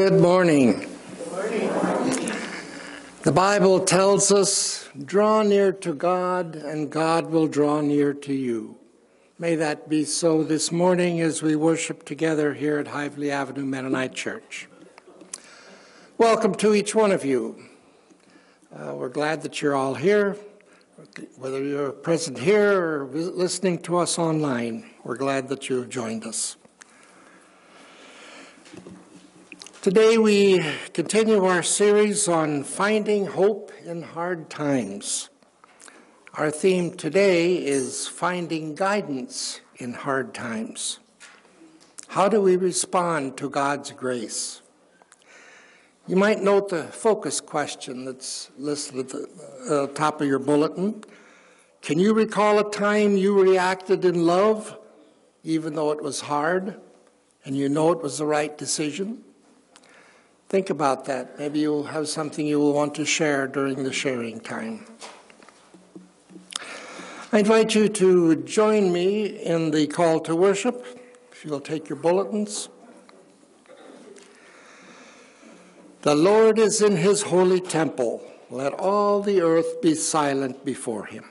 Good morning. Good morning. The Bible tells us, draw near to God, and God will draw near to you. May that be so this morning as we worship together here at Hively Avenue Mennonite Church. Welcome to each one of you. Uh, we're glad that you're all here, whether you're present here or listening to us online. We're glad that you have joined us. Today we continue our series on finding hope in hard times. Our theme today is finding guidance in hard times. How do we respond to God's grace? You might note the focus question that's listed at the uh, top of your bulletin. Can you recall a time you reacted in love, even though it was hard, and you know it was the right decision? Think about that. Maybe you'll have something you will want to share during the sharing time. I invite you to join me in the call to worship. If you'll take your bulletins. The Lord is in his holy temple. Let all the earth be silent before him.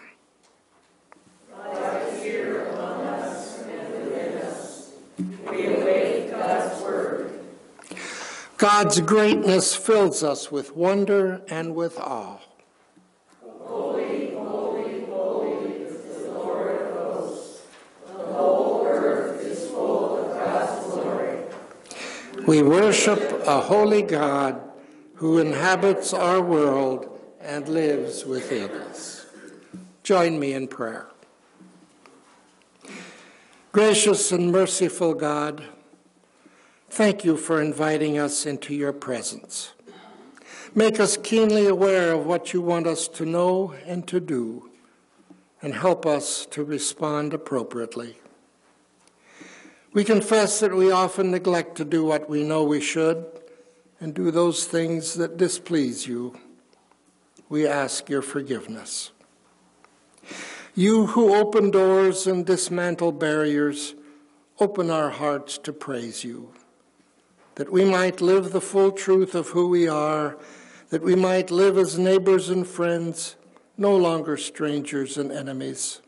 God's greatness fills us with wonder and with awe. Holy, holy, holy is the Lord of hosts. The whole earth is full of God's glory. We worship a holy God who inhabits our world and lives within us. Join me in prayer. Gracious and merciful God, Thank you for inviting us into your presence. Make us keenly aware of what you want us to know and to do, and help us to respond appropriately. We confess that we often neglect to do what we know we should and do those things that displease you. We ask your forgiveness. You who open doors and dismantle barriers, open our hearts to praise you that we might live the full truth of who we are, that we might live as neighbors and friends, no longer strangers and enemies.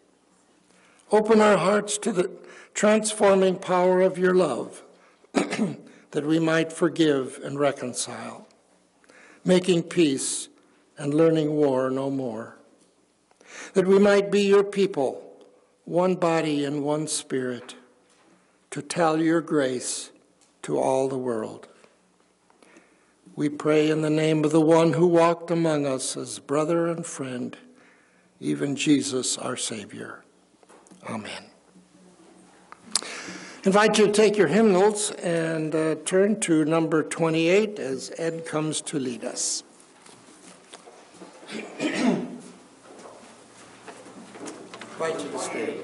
Open our hearts to the transforming power of your love, that we might forgive and reconcile, making peace and learning war no more. That we might be your people, one body and one spirit, to tell your grace to all the world. We pray in the name of the one who walked among us as brother and friend, even Jesus, our Savior. Amen. I invite you to take your hymnals and uh, turn to number 28 as Ed comes to lead us. invite you to stay.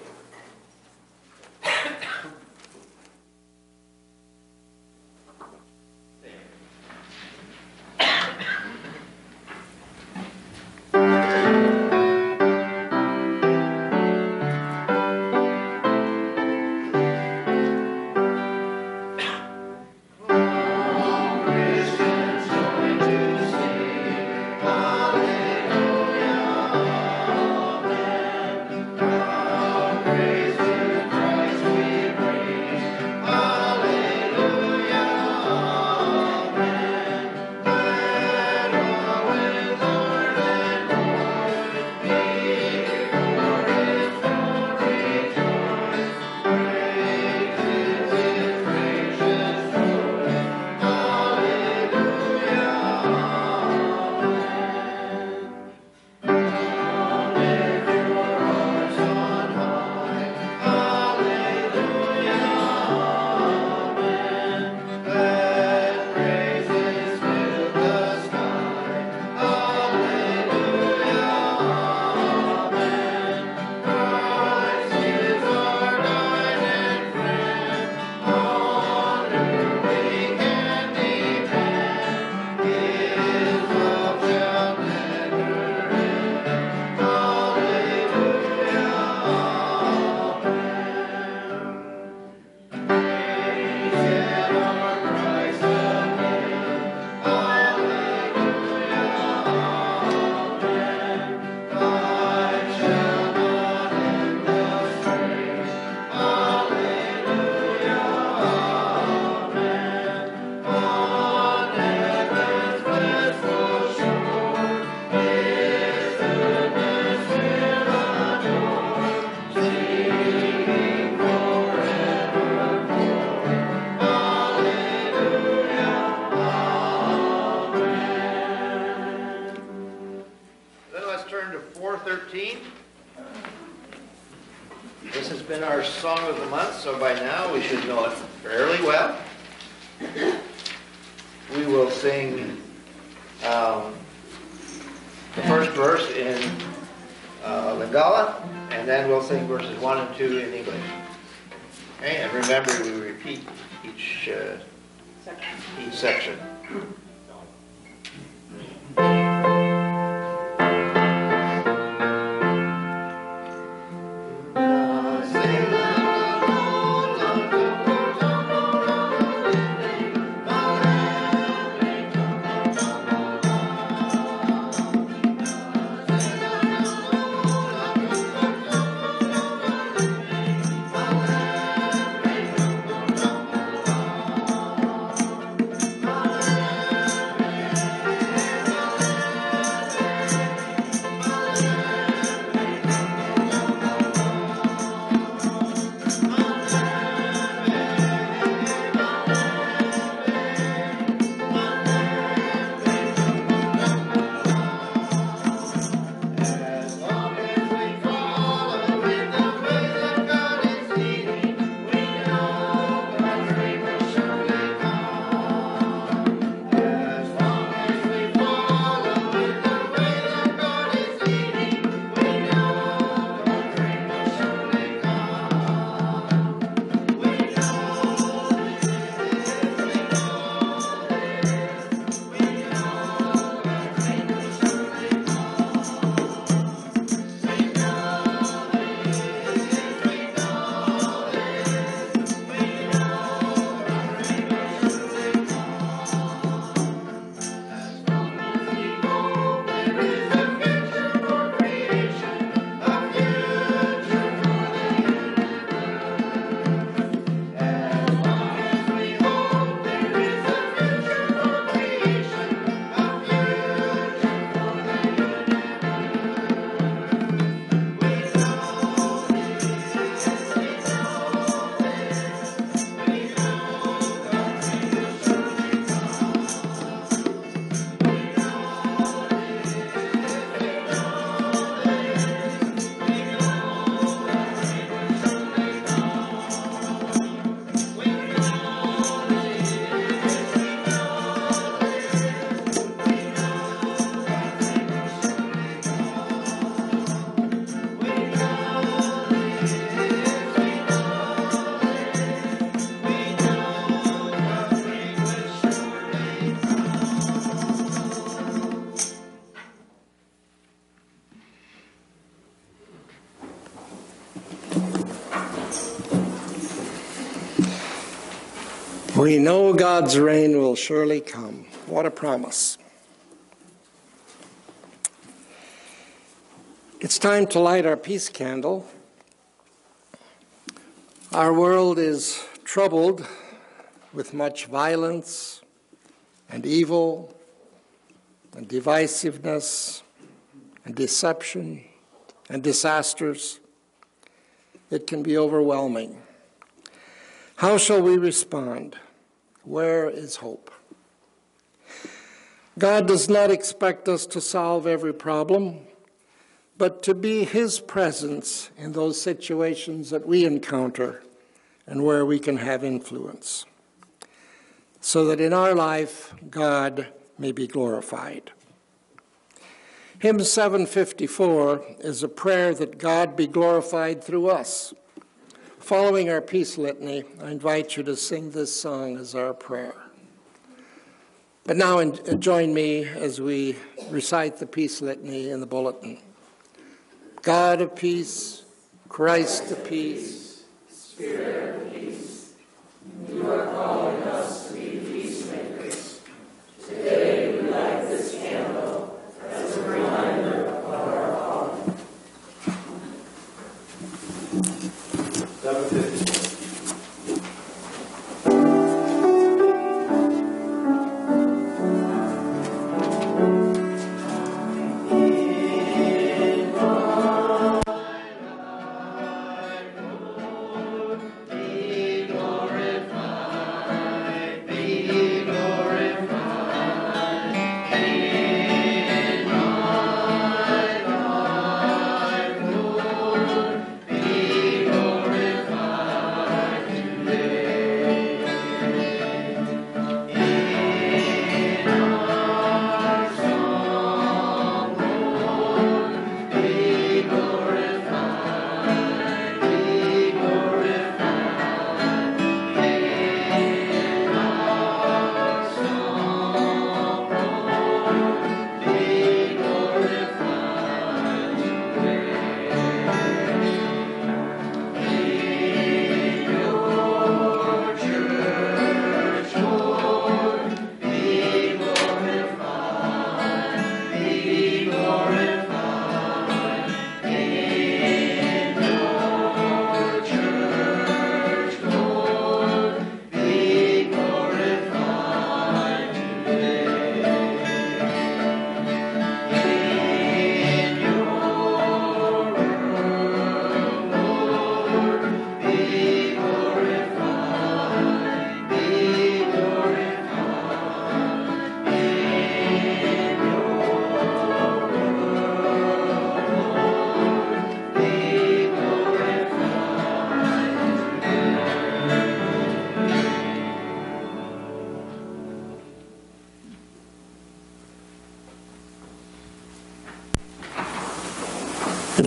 We know God's reign will surely come. What a promise. It's time to light our peace candle. Our world is troubled with much violence and evil and divisiveness and deception and disasters. It can be overwhelming. How shall we respond? Where is hope? God does not expect us to solve every problem, but to be His presence in those situations that we encounter and where we can have influence, so that in our life God may be glorified. Hymn 754 is a prayer that God be glorified through us. Following our peace litany, I invite you to sing this song as our prayer. But now join me as we recite the peace litany in the bulletin. God of peace, Christ of peace, Spirit of peace, you are calling us to be peacemakers. Today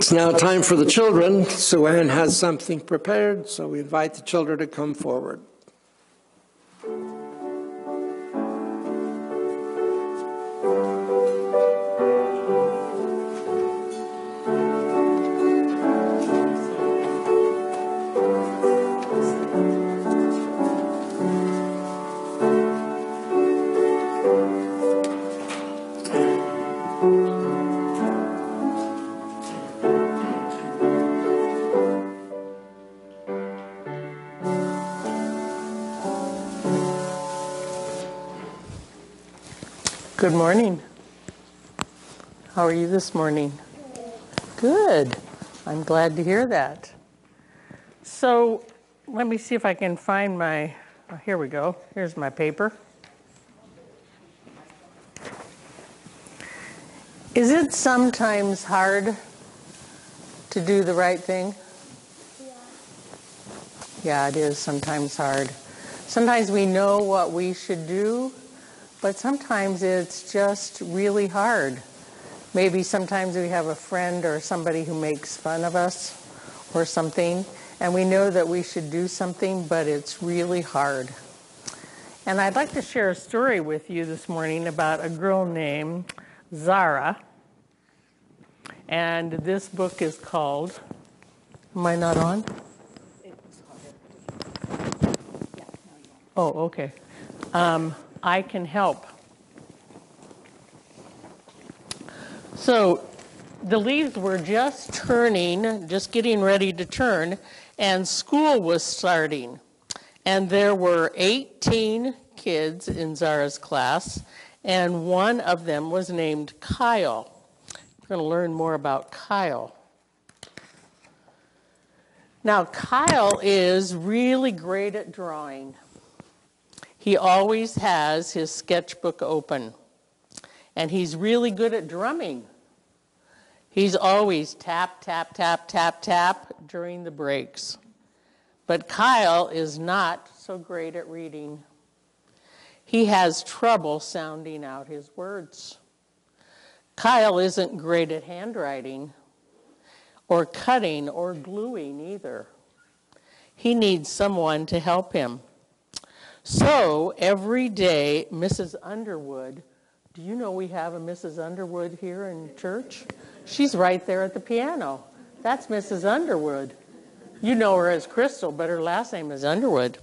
It's now time for the children. Sue Ann has something prepared, so we invite the children to come forward. Good morning. How are you this morning? Good. I'm glad to hear that. So, let me see if I can find my. Oh, here we go. Here's my paper. Is it sometimes hard to do the right thing? Yeah, it is sometimes hard. Sometimes we know what we should do, but sometimes it's just really hard. Maybe sometimes we have a friend or somebody who makes fun of us or something, and we know that we should do something, but it's really hard. And I'd like to share a story with you this morning about a girl named Zara. And this book is called, Am I not on? Oh, okay. Um, I can help. So the leaves were just turning, just getting ready to turn, and school was starting. And there were 18 kids in Zara's class, and one of them was named Kyle. We're going to learn more about Kyle. Now, Kyle is really great at drawing. He always has his sketchbook open. And he's really good at drumming. He's always tap, tap, tap, tap, tap during the breaks. But Kyle is not so great at reading. He has trouble sounding out his words. Kyle isn't great at handwriting or cutting or gluing either. He needs someone to help him. So every day, Mrs. Underwood, do you know we have a Mrs. Underwood here in church? She's right there at the piano. That's Mrs. Underwood. You know her as Crystal, but her last name is Underwood.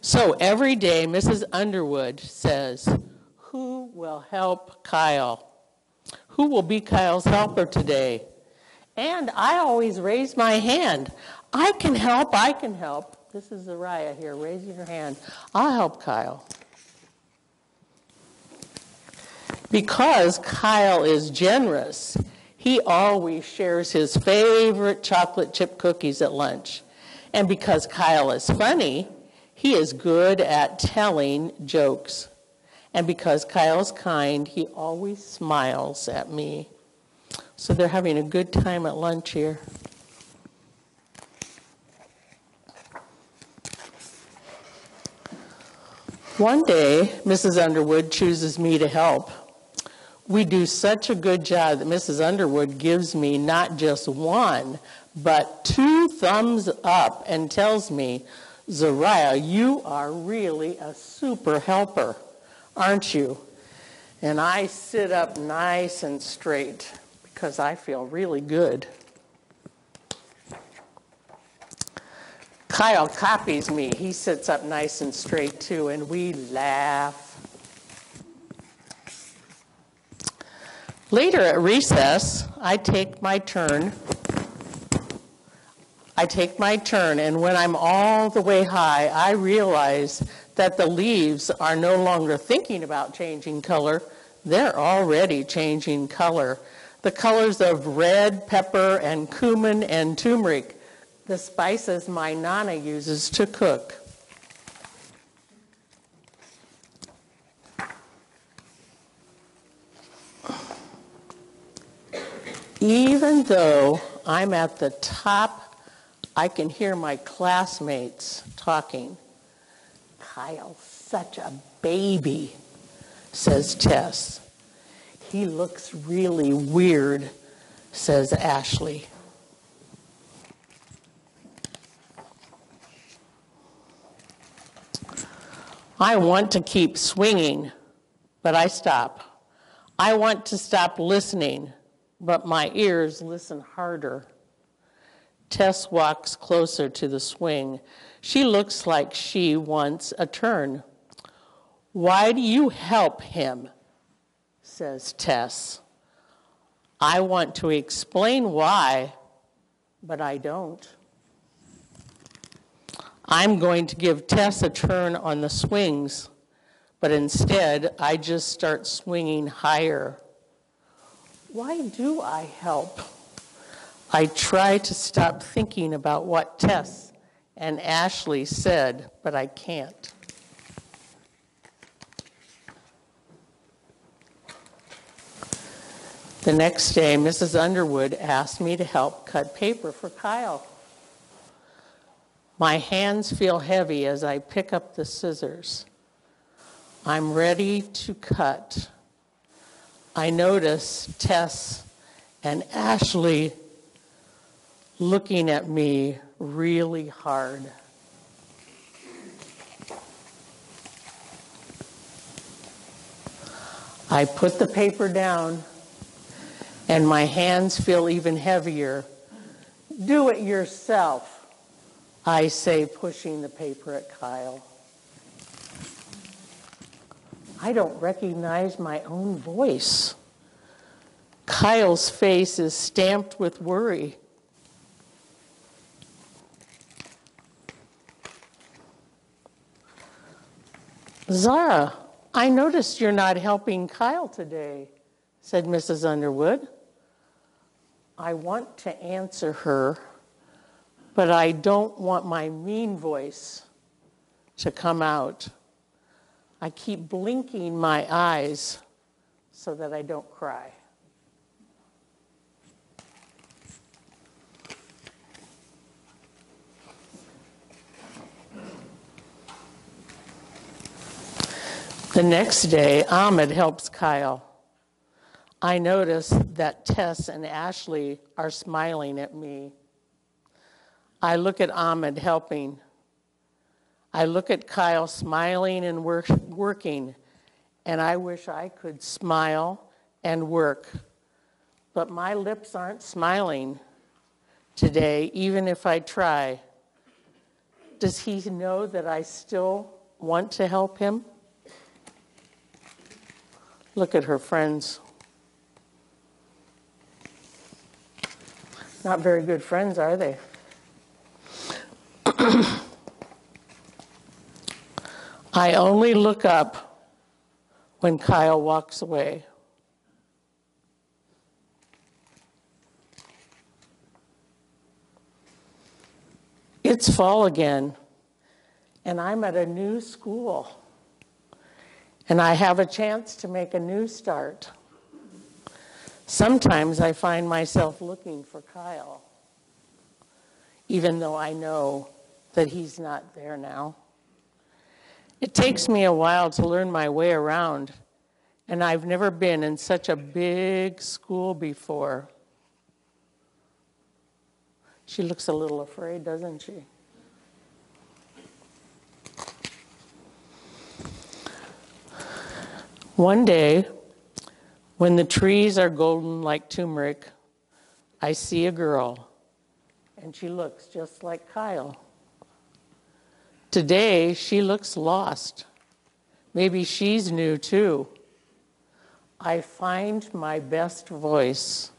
So every day, Mrs. Underwood says, Who will help Kyle? Who will be Kyle's helper today? And I always raise my hand. I can help, I can help. This is Zariah here, raising her hand. I'll help Kyle. Because Kyle is generous, he always shares his favorite chocolate chip cookies at lunch. And because Kyle is funny, he is good at telling jokes. And because Kyle's kind, he always smiles at me. So they're having a good time at lunch here. One day, Mrs. Underwood chooses me to help. We do such a good job that Mrs. Underwood gives me not just one, but two thumbs up and tells me, Zariah, you are really a super helper, aren't you? And I sit up nice and straight because I feel really good. Kyle copies me. He sits up nice and straight too, and we laugh. Later at recess, I take my turn. I take my turn, and when I'm all the way high, I realize that the leaves are no longer thinking about changing color. They're already changing color. The colors of red, pepper, and cumin and turmeric the spices my Nana uses to cook. Even though I'm at the top, I can hear my classmates talking. Kyle's such a baby, says Tess. He looks really weird, says Ashley. I want to keep swinging, but I stop. I want to stop listening, but my ears listen harder. Tess walks closer to the swing. She looks like she wants a turn. Why do you help him? says Tess. I want to explain why, but I don't. I'm going to give Tess a turn on the swings, but instead I just start swinging higher. Why do I help? I try to stop thinking about what Tess and Ashley said, but I can't. The next day, Mrs. Underwood asked me to help cut paper for Kyle. My hands feel heavy as I pick up the scissors. I'm ready to cut. I notice Tess and Ashley looking at me really hard. I put the paper down and my hands feel even heavier. Do it yourself, I say, pushing the paper at Kyle. I don't recognize my own voice. Kyle's face is stamped with worry. Zara, I noticed you're not helping Kyle today, said Mrs. Underwood. I want to answer her, but I don't want my mean voice to come out. I keep blinking my eyes so that I don't cry. The next day, Ahmed helps Kyle. I notice that Tess and Ashley are smiling at me. I look at Ahmed helping. I look at Kyle smiling and work, working, and I wish I could smile and work. But my lips aren't smiling today, even if I try. Does he know that I still want to help him? Look at her friends. Not very good friends, are they? I only look up when Kyle walks away. It's fall again, and I'm at a new school, and I have a chance to make a new start. Sometimes I find myself looking for Kyle, even though I know that he's not there now. It takes me a while to learn my way around, and I've never been in such a big school before. She looks a little afraid, doesn't she? One day, when the trees are golden like turmeric, I see a girl, and she looks just like Kyle. Today, she looks lost. Maybe she's new too. I find my best voice,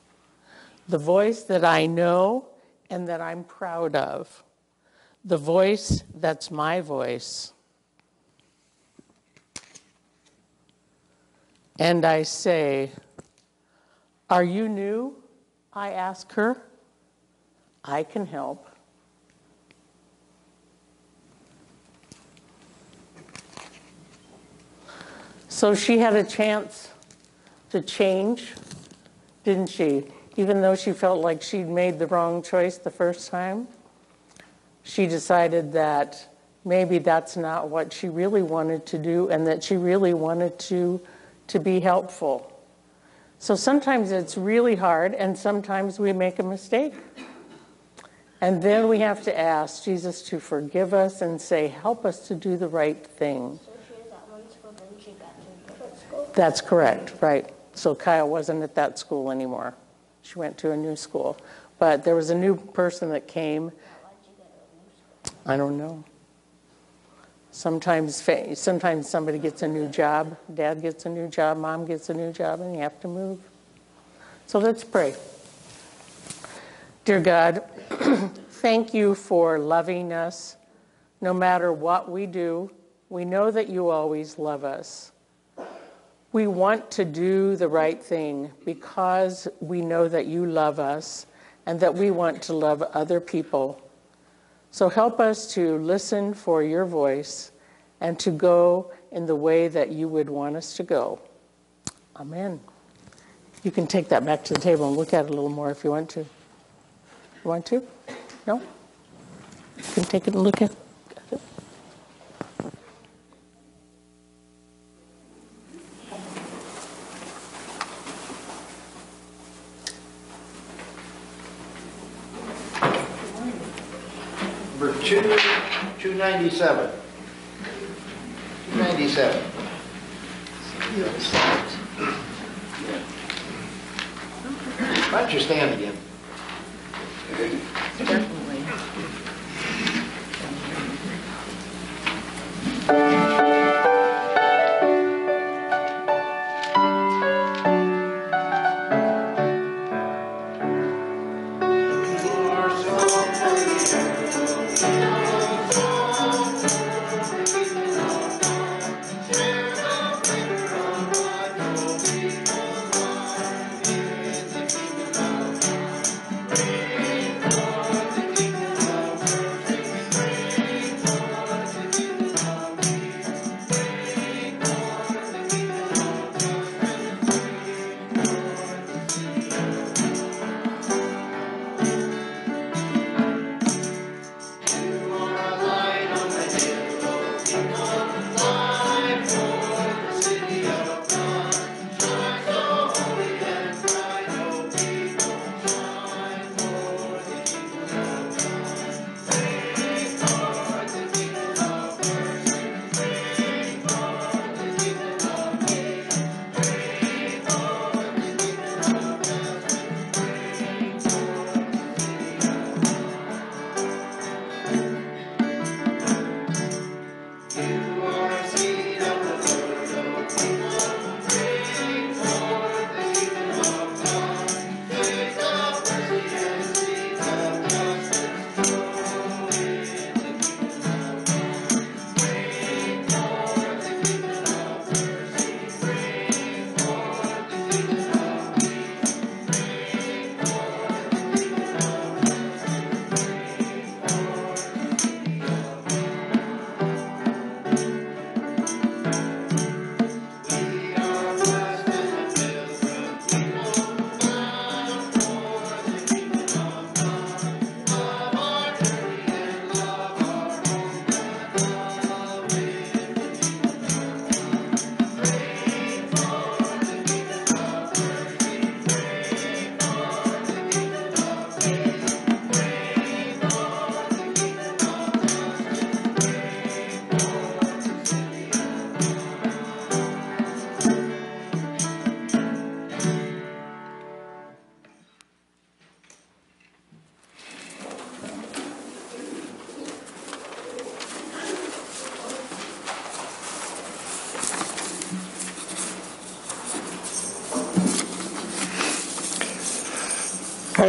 the voice that I know and that I'm proud of, the voice that's my voice. And I say, Are you new? I ask her. I can help. So she had a chance to change, didn't she? Even though she felt like she'd made the wrong choice the first time, she decided that maybe that's not what she really wanted to do and that she really wanted to to be helpful. So sometimes it's really hard, and sometimes we make a mistake. And then we have to ask Jesus to forgive us and say, Help us to do the right thing. That's correct, right. So Kyle wasn't at that school anymore. She went to a new school. But there was a new person that came. I don't know. Sometimes, sometimes somebody gets a new job. Dad gets a new job, mom gets a new job, and you have to move. So let's pray. Dear God, thank you for loving us. No matter what we do, we know that you always love us. We want to do the right thing because we know that you love us and that we want to love other people. So help us to listen for your voice and to go in the way that you would want us to go. Amen. You can take that back to the table and look at it a little more if you want to. You want to? No? You can take it and look at it. Number two, 297. 297. Why don't you stand again? Definitely.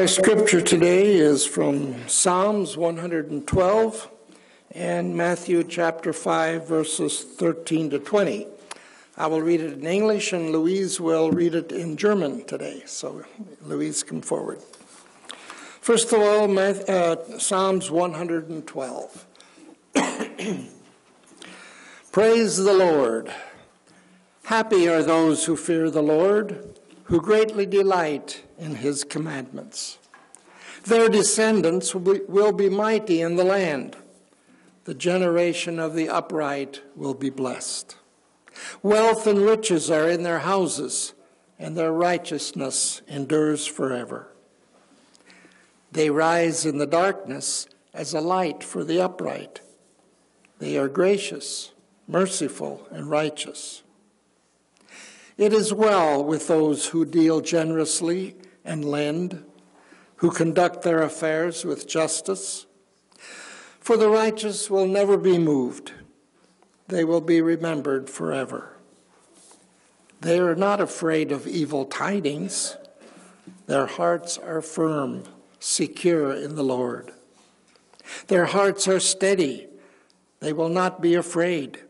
Our scripture today is from Psalms 112 and Matthew chapter 5, verses 13 to 20. I will read it in English and Louise will read it in German today. So, Louise, come forward. First of all, uh, Psalms 112. Praise the Lord. Happy are those who fear the Lord, who greatly delight in his commandments. Their descendants will be, will be mighty in the land. The generation of the upright will be blessed. Wealth and riches are in their houses, and their righteousness endures forever. They rise in the darkness as a light for the upright. They are gracious, merciful, and righteous. It is well with those who deal generously and lend, who conduct their affairs with justice. For the righteous will never be moved, they will be remembered forever. They are not afraid of evil tidings, their hearts are firm, secure in the Lord. Their hearts are steady, they will not be afraid.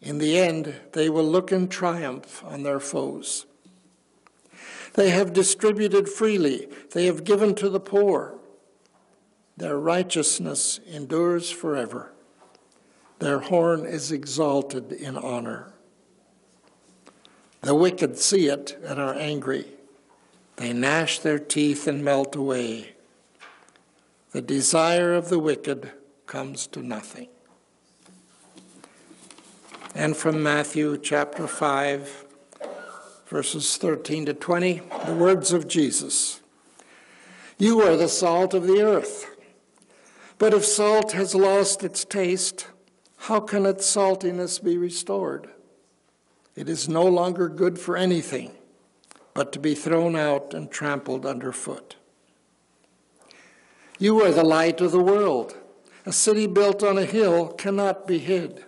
In the end, they will look in triumph on their foes. They have distributed freely, they have given to the poor. Their righteousness endures forever. Their horn is exalted in honor. The wicked see it and are angry. They gnash their teeth and melt away. The desire of the wicked comes to nothing and from Matthew chapter 5, verses 13 to 20, the words of Jesus You are the salt of the earth. But if salt has lost its taste, how can its saltiness be restored? It is no longer good for anything but to be thrown out and trampled underfoot. You are the light of the world. A city built on a hill cannot be hid.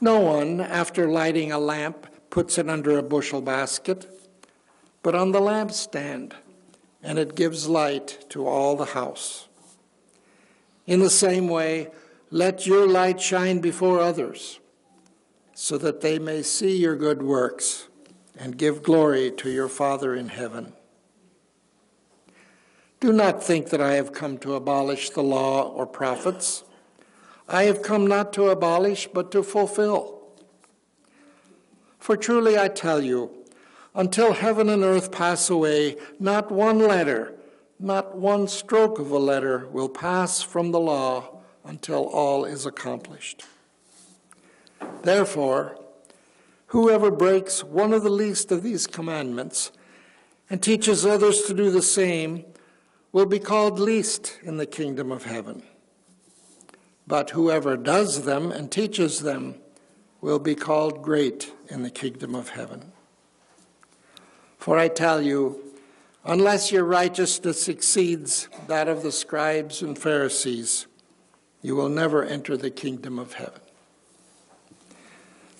No one, after lighting a lamp, puts it under a bushel basket, but on the lampstand, and it gives light to all the house. In the same way, let your light shine before others, so that they may see your good works and give glory to your Father in heaven. Do not think that I have come to abolish the law or prophets. I have come not to abolish, but to fulfill. For truly I tell you, until heaven and earth pass away, not one letter, not one stroke of a letter will pass from the law until all is accomplished. Therefore, whoever breaks one of the least of these commandments and teaches others to do the same will be called least in the kingdom of heaven. But whoever does them and teaches them will be called great in the kingdom of heaven. For I tell you, unless your righteousness exceeds that of the scribes and Pharisees, you will never enter the kingdom of heaven.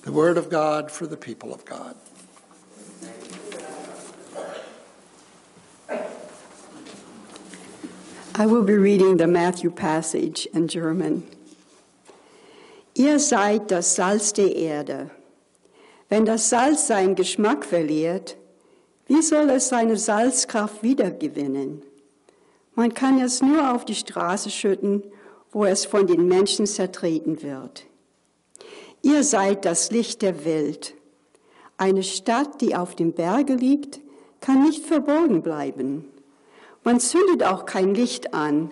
The word of God for the people of God. I will be reading the Matthew passage in German. Ihr seid das Salz der Erde. Wenn das Salz seinen Geschmack verliert, wie soll es seine Salzkraft wiedergewinnen? Man kann es nur auf die Straße schütten, wo es von den Menschen zertreten wird. Ihr seid das Licht der Welt. Eine Stadt, die auf dem Berge liegt, kann nicht verborgen bleiben. Man zündet auch kein Licht an,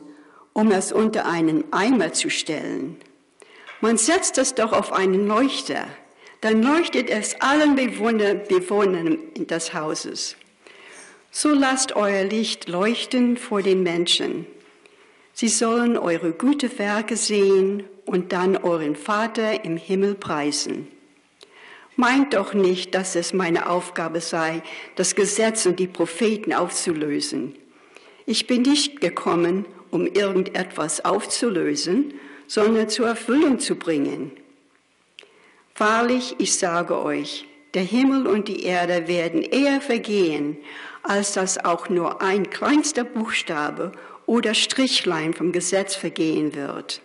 um es unter einen Eimer zu stellen. Man setzt es doch auf einen Leuchter, dann leuchtet es allen Bewohner, Bewohnern des Hauses. So lasst euer Licht leuchten vor den Menschen. Sie sollen eure gute Werke sehen und dann euren Vater im Himmel preisen. Meint doch nicht, dass es meine Aufgabe sei, das Gesetz und die Propheten aufzulösen. Ich bin nicht gekommen, um irgendetwas aufzulösen, sondern zur Erfüllung zu bringen. Wahrlich, ich sage euch, der Himmel und die Erde werden eher vergehen, als dass auch nur ein kleinster Buchstabe oder Strichlein vom Gesetz vergehen wird,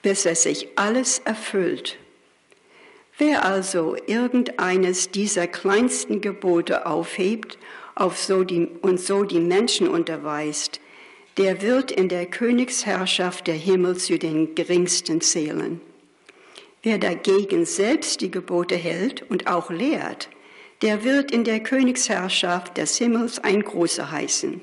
bis es sich alles erfüllt. Wer also irgendeines dieser kleinsten Gebote aufhebt auf so die, und so die Menschen unterweist, der wird in der Königsherrschaft der Himmel zu den geringsten zählen. Wer dagegen selbst die Gebote hält und auch lehrt, der wird in der Königsherrschaft des Himmels ein großer heißen.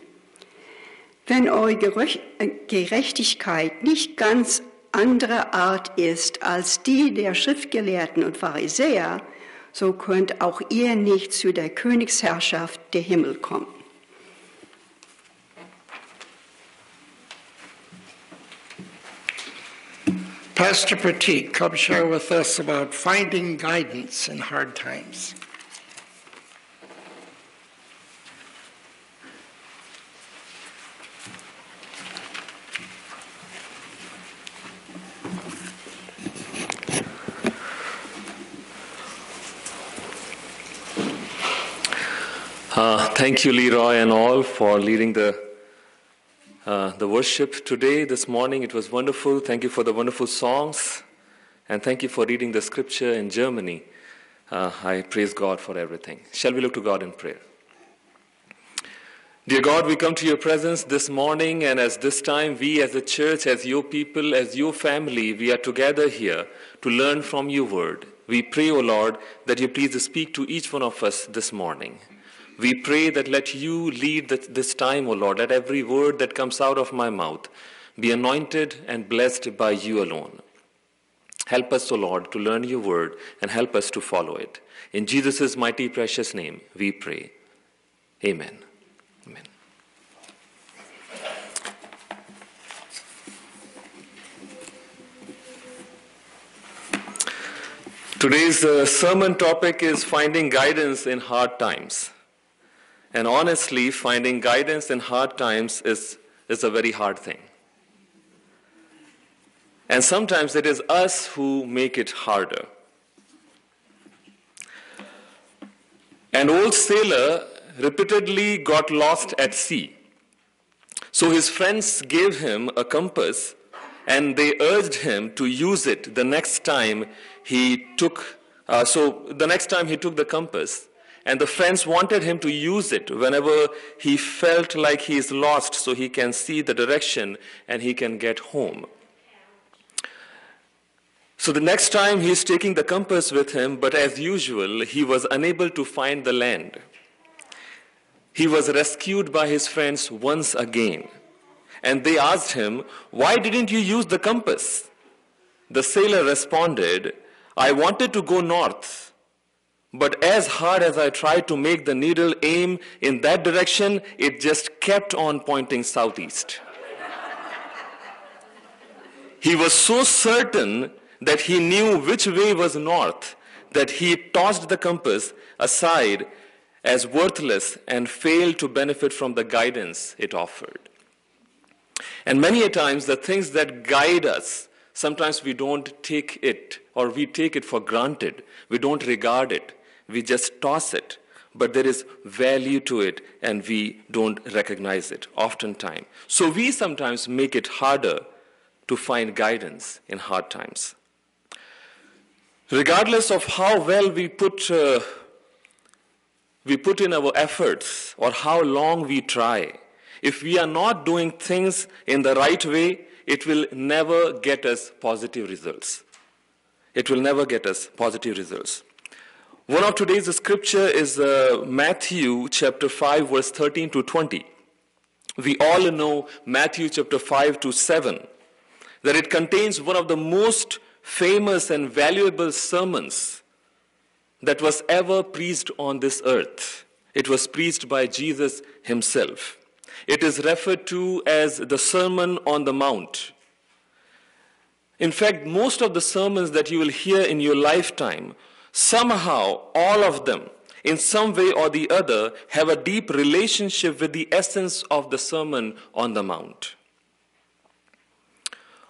Wenn eure äh, Gerechtigkeit nicht ganz andere Art ist als die der Schriftgelehrten und Pharisäer, so könnt auch ihr nicht zu der Königsherrschaft der Himmel kommen. Pastor Pratik, come share with us about finding guidance in hard times. Uh, thank you, Leroy, and all for leading the uh, the worship today, this morning. It was wonderful. Thank you for the wonderful songs, and thank you for reading the scripture in Germany. Uh, I praise God for everything. Shall we look to God in prayer? Dear God, we come to your presence this morning, and as this time we as a church, as your people, as your family, we are together here to learn from your word. We pray, O Lord, that you please speak to each one of us this morning. We pray that let you lead this time, O Lord, that every word that comes out of my mouth be anointed and blessed by you alone. Help us, O Lord, to learn your word and help us to follow it. In Jesus' mighty precious name we pray. Amen. Amen. Today's uh, sermon topic is finding guidance in hard times. And honestly, finding guidance in hard times is, is a very hard thing. And sometimes it is us who make it harder. An old sailor repeatedly got lost at sea. So his friends gave him a compass and they urged him to use it the next time he took, uh, so the next time he took the compass. And the friends wanted him to use it whenever he felt like he is lost so he can see the direction and he can get home. So the next time he's taking the compass with him, but as usual, he was unable to find the land. He was rescued by his friends once again. And they asked him, Why didn't you use the compass? The sailor responded, I wanted to go north but as hard as I tried to make the needle aim in that direction, it just kept on pointing southeast. he was so certain that he knew which way was north that he tossed the compass aside as worthless and failed to benefit from the guidance it offered. And many a times, the things that guide us, sometimes we don't take it or we take it for granted. We don't regard it. We just toss it, but there is value to it and we don't recognize it oftentimes. So we sometimes make it harder to find guidance in hard times. Regardless of how well we put, uh, we put in our efforts or how long we try, if we are not doing things in the right way, it will never get us positive results. It will never get us positive results. One of today's scripture is uh, Matthew chapter 5 verse 13 to 20. We all know Matthew chapter 5 to 7 that it contains one of the most famous and valuable sermons that was ever preached on this earth. It was preached by Jesus himself. It is referred to as the Sermon on the Mount. In fact, most of the sermons that you will hear in your lifetime Somehow, all of them, in some way or the other, have a deep relationship with the essence of the Sermon on the Mount.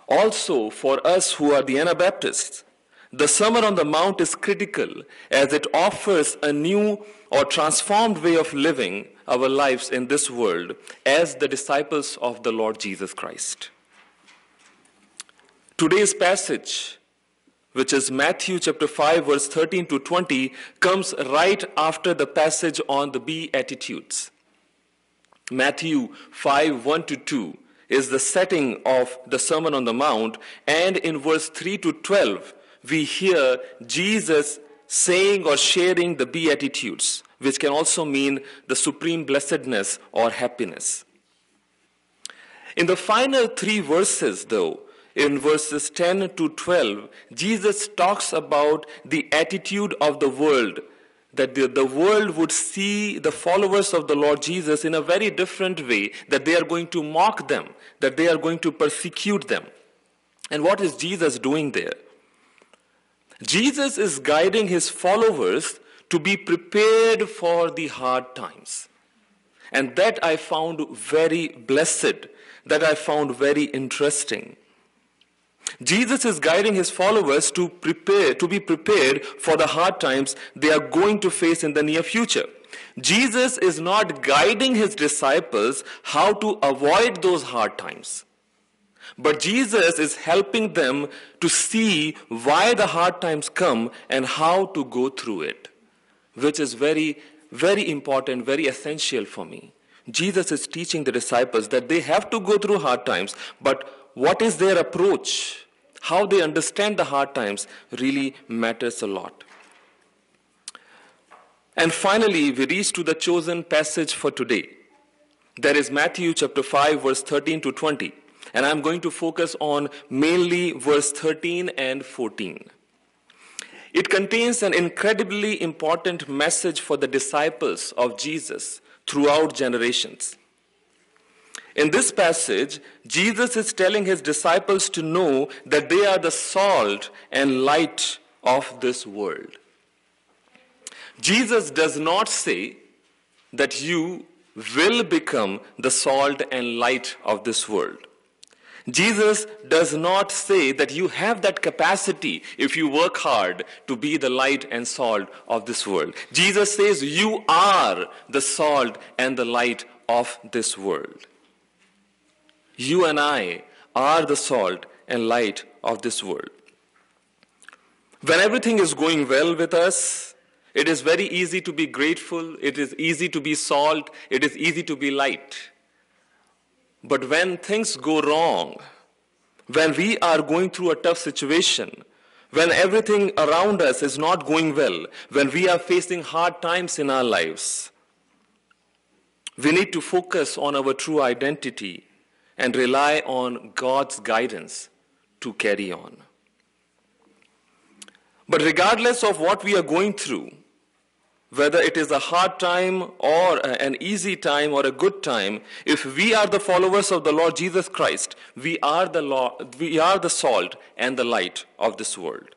Also, for us who are the Anabaptists, the Sermon on the Mount is critical as it offers a new or transformed way of living our lives in this world as the disciples of the Lord Jesus Christ. Today's passage which is Matthew chapter 5 verse 13 to 20, comes right after the passage on the Beatitudes. Matthew 5 1 to 2 is the setting of the Sermon on the Mount, and in verse 3 to 12, we hear Jesus saying or sharing the Beatitudes, which can also mean the supreme blessedness or happiness. In the final three verses, though, in verses 10 to 12, Jesus talks about the attitude of the world, that the, the world would see the followers of the Lord Jesus in a very different way, that they are going to mock them, that they are going to persecute them. And what is Jesus doing there? Jesus is guiding his followers to be prepared for the hard times. And that I found very blessed, that I found very interesting. Jesus is guiding his followers to prepare, to be prepared for the hard times they are going to face in the near future. Jesus is not guiding his disciples how to avoid those hard times. But Jesus is helping them to see why the hard times come and how to go through it, which is very, very important, very essential for me. Jesus is teaching the disciples that they have to go through hard times, but what is their approach? How they understand the hard times really matters a lot. And finally, we reach to the chosen passage for today. There is Matthew chapter 5, verse 13 to 20. And I'm going to focus on mainly verse 13 and 14. It contains an incredibly important message for the disciples of Jesus throughout generations. In this passage, Jesus is telling his disciples to know that they are the salt and light of this world. Jesus does not say that you will become the salt and light of this world. Jesus does not say that you have that capacity if you work hard to be the light and salt of this world. Jesus says you are the salt and the light of this world. You and I are the salt and light of this world. When everything is going well with us, it is very easy to be grateful, it is easy to be salt, it is easy to be light. But when things go wrong, when we are going through a tough situation, when everything around us is not going well, when we are facing hard times in our lives, we need to focus on our true identity and rely on God's guidance to carry on. But regardless of what we are going through, whether it is a hard time or an easy time or a good time, if we are the followers of the Lord Jesus Christ, we are the, law, we are the salt and the light of this world.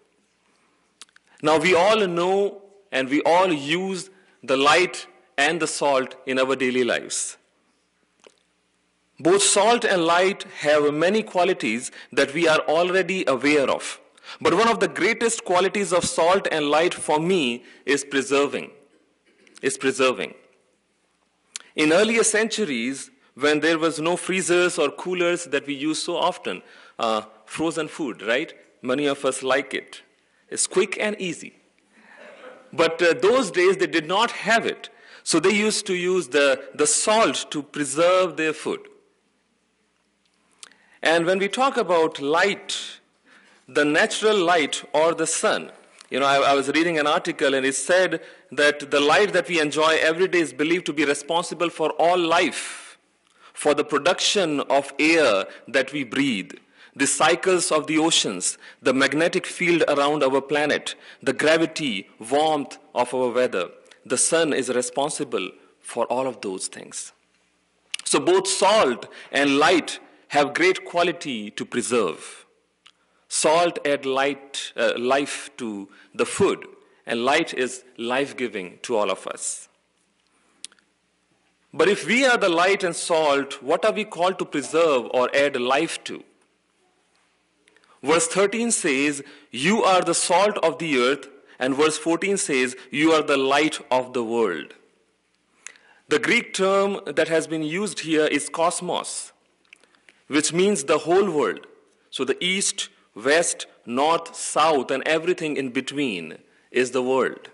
Now, we all know and we all use the light and the salt in our daily lives. Both salt and light have many qualities that we are already aware of. But one of the greatest qualities of salt and light for me is preserving is preserving. In earlier centuries, when there was no freezers or coolers that we use so often, uh, frozen food, right? Many of us like it. It's quick and easy. But uh, those days they did not have it. So they used to use the, the salt to preserve their food. And when we talk about light, the natural light or the sun, you know, I, I, was reading an article and it said that the light that we enjoy every day is believed to be responsible for all life, for the production of air that we breathe, the cycles of the oceans, the magnetic field around our planet, the gravity, warmth of our weather. The sun is responsible for all of those things. So both salt and light have great quality to preserve. Salt add light, uh, life to the food, and light is life giving to all of us. But if we are the light and salt, what are we called to preserve or add life to? Verse 13 says, You are the salt of the earth, and verse 14 says, You are the light of the world. The Greek term that has been used here is cosmos, which means the whole world. So the east, west, north, south, and everything in between is the world.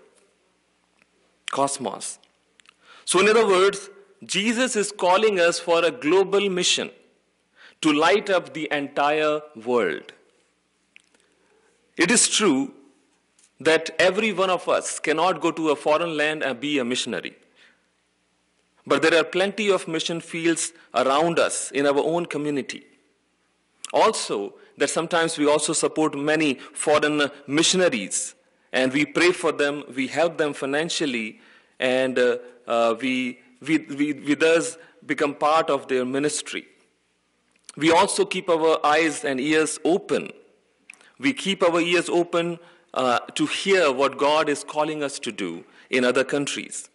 Cosmos. So, in other words, Jesus is calling us for a global mission to light up the entire world. It is true that every one of us cannot go to a foreign land and be a missionary. But there are plenty of mission fields around us in our own community. Also, that sometimes we also support many foreign missionaries and we pray for them, we help them financially, and uh, uh, we, we, we, we thus become part of their ministry. we also keep our eyes and ears open. We keep our ears open uh, to hear what God is calling us to do in other countries.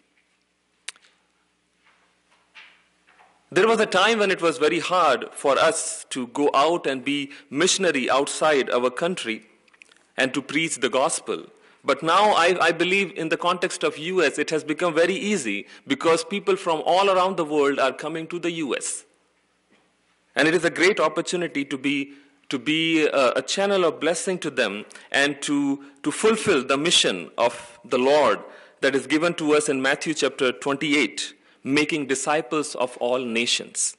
There was a time when it was very hard for us to go out and be missionary outside our country and to preach the gospel. But now I, I, believe in the context of US, it has become very easy because people from all around the world are coming to the US. And it is a great opportunity to be, to be a, a channel of blessing to them and to, to fulfill the mission of the Lord that is given to us in Matthew chapter 28 making disciples of all nations.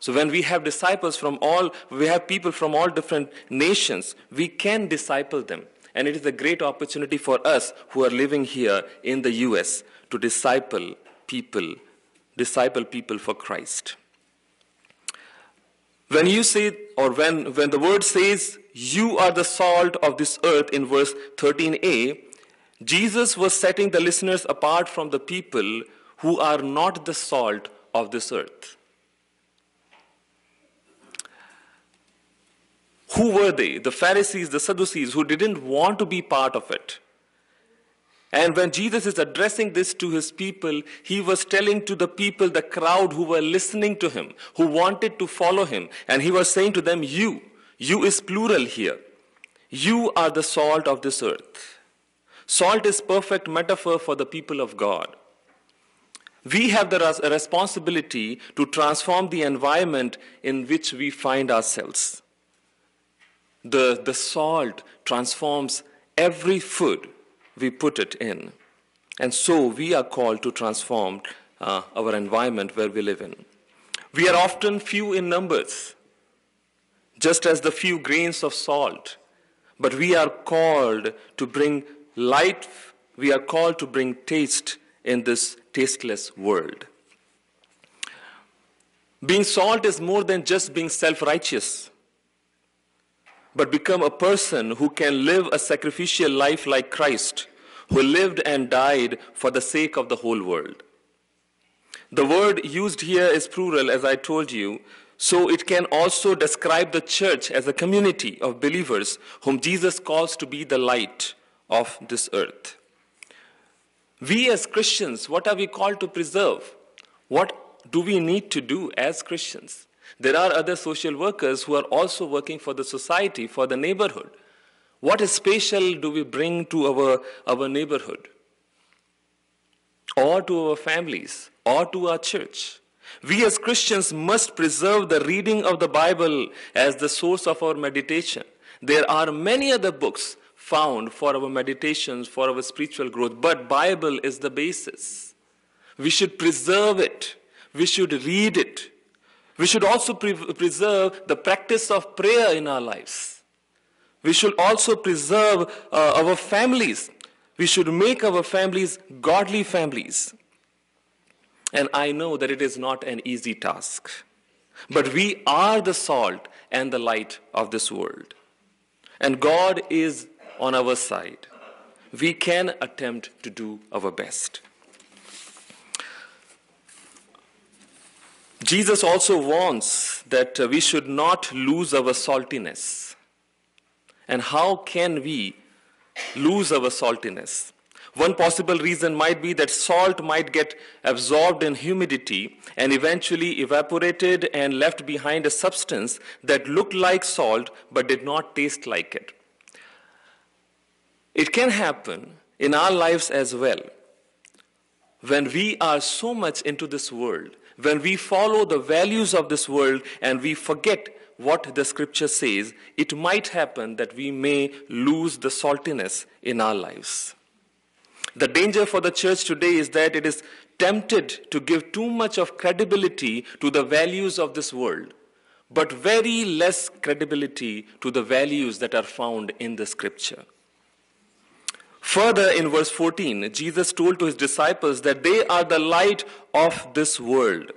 So when we have disciples from all, we have people from all different nations, we can disciple them. And it is a great opportunity for us who are living here in the US to disciple people, disciple people for Christ. When you say, or when, when the word says, you are the salt of this earth in verse 13a, Jesus was setting the listeners apart from the people who are not the salt of this earth. Who were they? The Pharisees, the Sadducees, who didn't want to be part of it. And when Jesus is addressing this to his people, he was telling to the people, the crowd who were listening to him, who wanted to follow him, and he was saying to them, You, you is plural here. You are the salt of this earth. Salt is perfect metaphor for the people of God. We have the responsibility to transform the environment in which we find ourselves. The, the salt transforms every food we put it in. And so we are called to transform uh, our environment where we live in. We are often few in numbers, just as the few grains of salt, but we are called to bring light, we are called to bring taste in this tasteless world. Being salt is more than just being self righteous, but become a person who can live a sacrificial life like Christ, who lived and died for the sake of the whole world. The word used here is plural, as I told you, so it can also describe the church as a community of believers whom Jesus calls to be the light of this earth. We as Christians, what are we called to preserve? What do we need to do as Christians? There are other social workers who are also working for the society, for the neighborhood. What special do we bring to our, our neighborhood? Or to our families? Or to our church? We as Christians must preserve the reading of the Bible as the source of our meditation. There are many other books found for our meditations, for our spiritual growth, but Bible is the basis. We should preserve it. We should read it. We should also pre- preserve the practice of prayer in our lives. We should also preserve uh, our families. We should make our families godly families. And I know that it is not an easy task. But we are the salt and the light of this world. And God is on our side, we can attempt to do our best. Jesus also warns that we should not lose our saltiness. And how can we lose our saltiness? One possible reason might be that salt might get absorbed in humidity and eventually evaporated and left behind a substance that looked like salt but did not taste like it. It can happen in our lives as well. When we are so much into this world, when we follow the values of this world and we forget what the scripture says, it might happen that we may lose the saltiness in our lives. The danger for the church today is that it is tempted to give too much of credibility to the values of this world, but very less credibility to the values that are found in the scripture. Further, in verse 14, Jesus told to his disciples that they are the light of this world.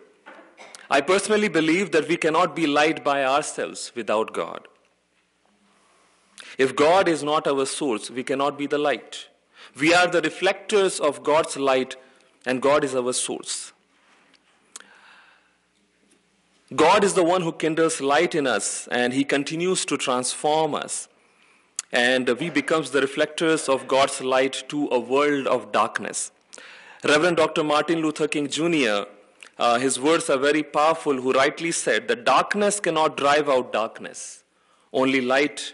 I personally believe that we cannot be light by ourselves without God. If God is not our source, we cannot be the light. We are the reflectors of God's light, and God is our source. God is the one who kindles light in us and he continues to transform us. And we becomes the reflectors of God's light to a world of darkness. Reverend Dr. Martin Luther King Jr., uh, his words are very powerful, who rightly said that darkness cannot drive out darkness. Only light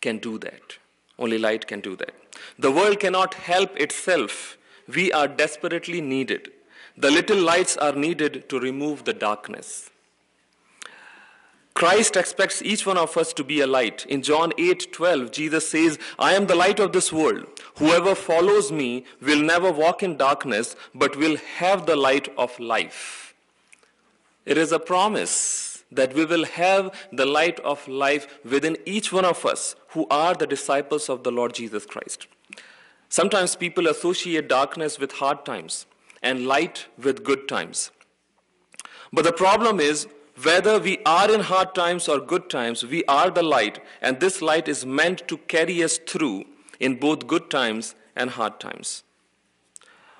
can do that. Only light can do that. The world cannot help itself. We are desperately needed. The little lights are needed to remove the darkness. Christ expects each one of us to be a light. In John 8 12, Jesus says, I am the light of this world. Whoever follows me will never walk in darkness, but will have the light of life. It is a promise that we will have the light of life within each one of us who are the disciples of the Lord Jesus Christ. Sometimes people associate darkness with hard times and light with good times. But the problem is, whether we are in hard times or good times, we are the light, and this light is meant to carry us through in both good times and hard times.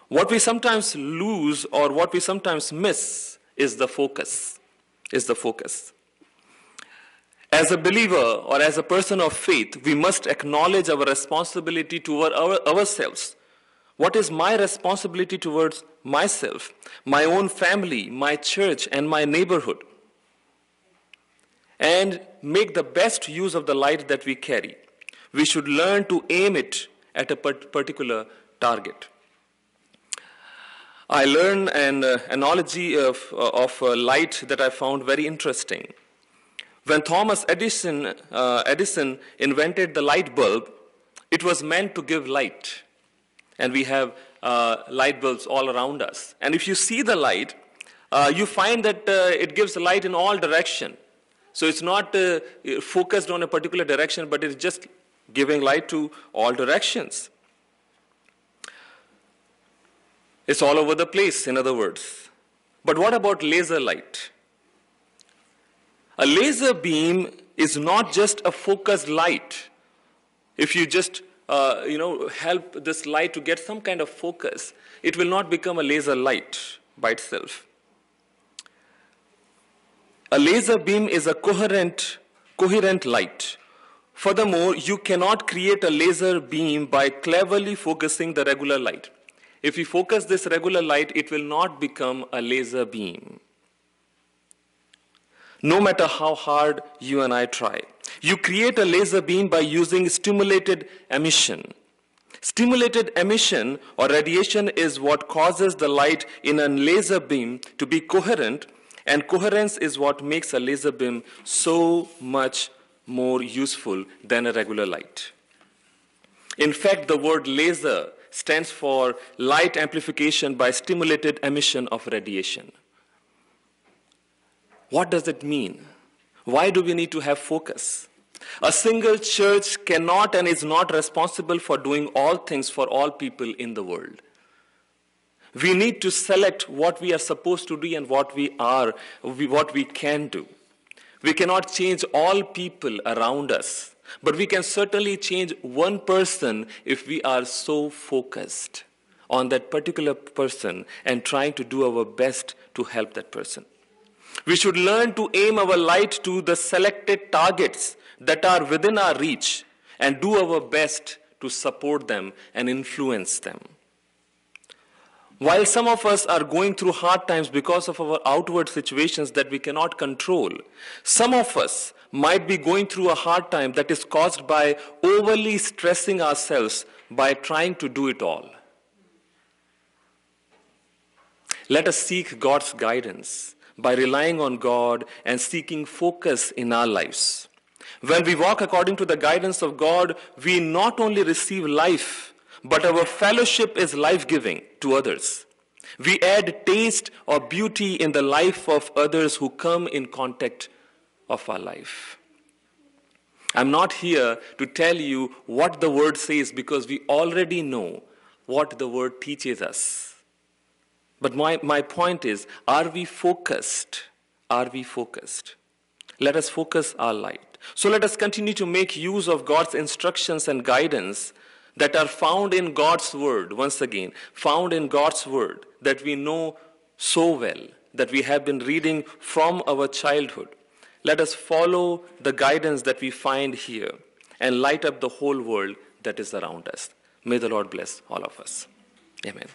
What we sometimes lose or what we sometimes miss is the focus. Is the focus. As a believer or as a person of faith, we must acknowledge our responsibility toward our, ourselves. What is my responsibility towards myself, my own family, my church, and my neighborhood? And make the best use of the light that we carry. We should learn to aim it at a particular target. I learned an uh, analogy of, uh, of uh, light that I found very interesting. When Thomas Edison, uh, Edison invented the light bulb, it was meant to give light. And we have uh, light bulbs all around us. And if you see the light, uh, you find that it gives light in all direction. So it's not focused on a particular direction, but it's just giving light to all directions. It's all over the place, in other words. But what about laser light? A laser beam is not just a focused light. If you just uh, you know, help this light to get some kind of focus, it will not become a laser light by itself. A laser beam is a coherent, coherent light. Furthermore, you cannot create a laser beam by cleverly focusing the regular light. If you focus this regular light, it will not become a laser beam. No matter how hard you and I try. You create a laser beam by using stimulated emission. Stimulated emission or radiation is what causes the light in a laser beam to be coherent, and coherence is what makes a laser beam so much more useful than a regular light. In fact, the word laser stands for light amplification by stimulated emission of radiation. What does it mean? Why do we need to have focus? A single church cannot and is not responsible for doing all things for all people in the world. We need to select what we are supposed to do and what we are, what we can do. We cannot change all people around us. But we can certainly change one person if we are so focused on that particular person and trying to do our best to help that person. We should learn to aim our light to the selected targets that are within our reach and do our best to support them and influence them. While some of us are going through hard times because of our outward situations that we cannot control, some of us might be going through a hard time that is caused by overly stressing ourselves by trying to do it all. Let us seek God's guidance by relying on God and seeking focus in our lives. When we walk according to the guidance of God, we not only receive life, but our fellowship is life giving to others. We add taste or beauty in the life of others who come in contact of our life. I'm not here to tell you what the word says because we already know what the word teaches us. But my, my point is are we focused? Are we focused? Let us focus our light. So let us continue to make use of God's instructions and guidance that are found in God's word, once again, found in God's word that we know so well that we have been reading from our childhood. Let us follow the guidance that we find here and light up the whole world that is around us. May the Lord bless all of us. Amen.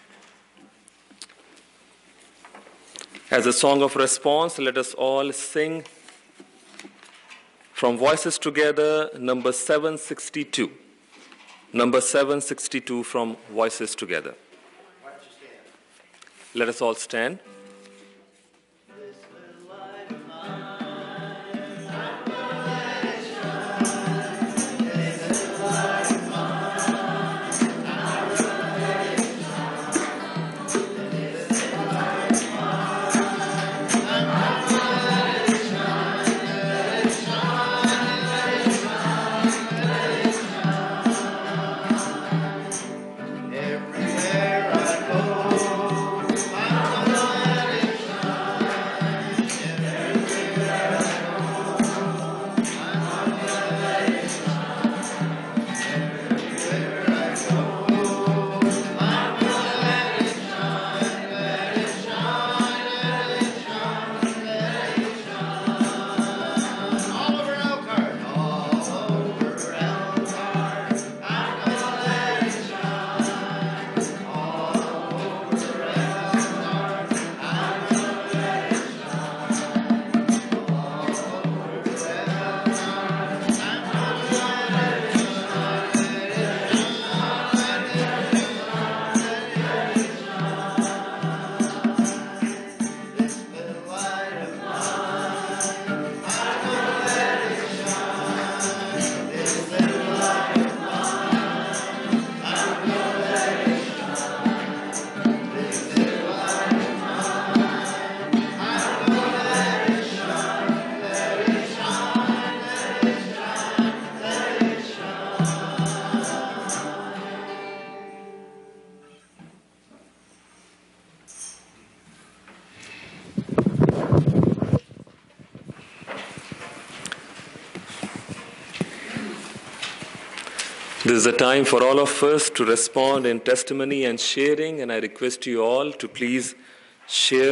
As a song of response, let us all sing from Voices Together, number 762. Number 762 from Voices Together. Let us all stand. Is a time for all of us to respond in testimony and sharing, and I request you all to please share.